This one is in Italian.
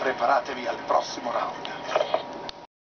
preparatevi al prossimo round.